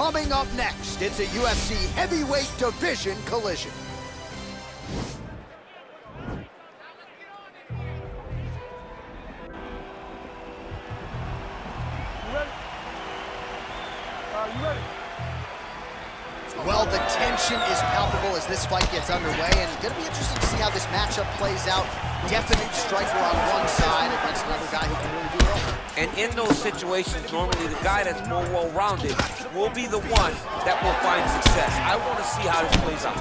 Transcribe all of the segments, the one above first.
Coming up next, it's a UFC heavyweight division collision. Well, the tension is palpable as this fight gets underway, and it's going to be interesting to see how this matchup plays out. Definite striker on one side against another guy who can And in those situations, normally the guy that's more well-rounded will be the one that will find success. I want to see how this plays out.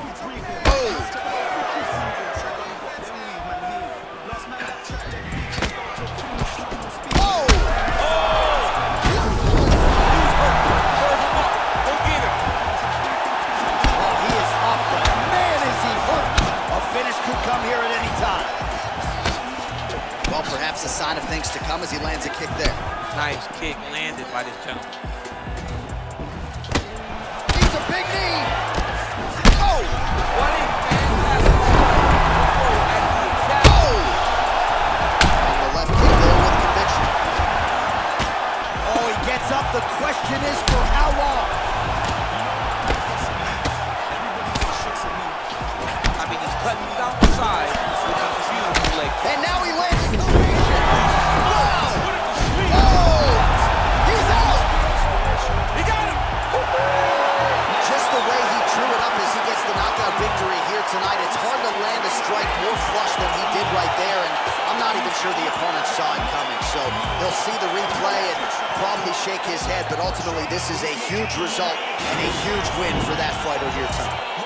Oh! A sign of things to come as he lands a kick there. Nice kick landed by this gentleman. He's a big knee. Oh! What a fantastic throw at the exact Oh! And the left kick there with conviction. Oh, he gets up. The question is for how long? It's hard to land a strike more flush than he did right there, and I'm not even sure the opponent saw it coming, so he'll see the replay and probably shake his head, but ultimately this is a huge result and a huge win for that fighter here tonight.